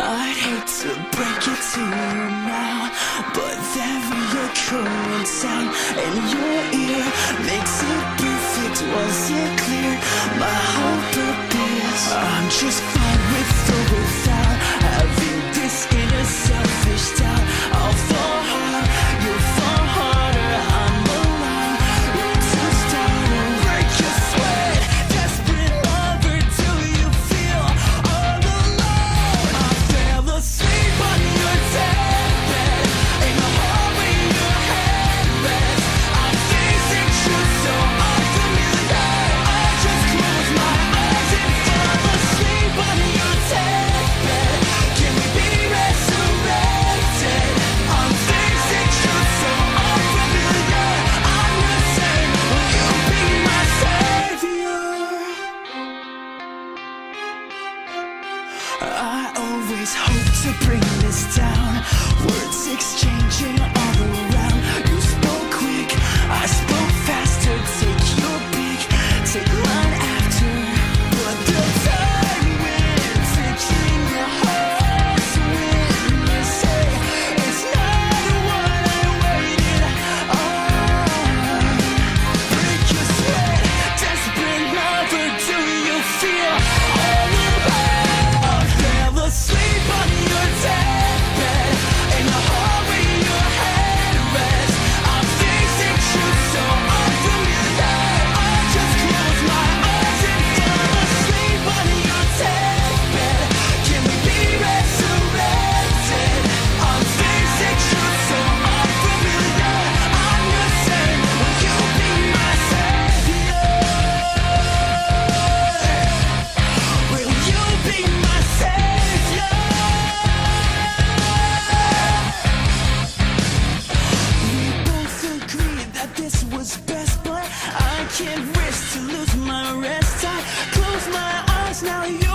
I'd hate to break it to you now But every reoccurring sound in your ear. Makes it perfect, was it clear? My whole purpose I'm just I always hope to bring this down. Words exchanging all the this was best, but I can't risk to lose my rest. I close my eyes now.